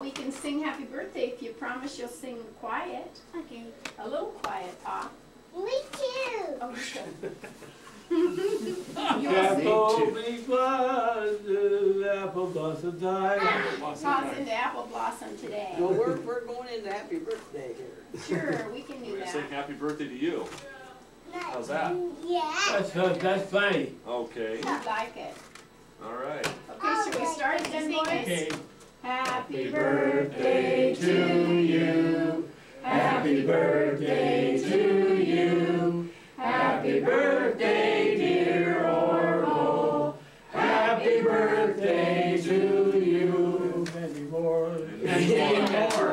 We can sing happy birthday if you promise you'll sing quiet. Okay. A little quiet, Pa. Me too. Oh, sure. Apple be blossom, apple blossom time. Pa's into apple blossom today. Well, we're, we're going into happy birthday here. Sure, we can do We're do gonna sing happy birthday to you. How's that? Yeah. That's, uh, that's funny. Okay, We like it. all right. Okay, should we start then, boys? Okay. Happy birthday to you. Happy birthday to you. Happy birthday, dear Orville. Happy birthday to you. Many more. Many more.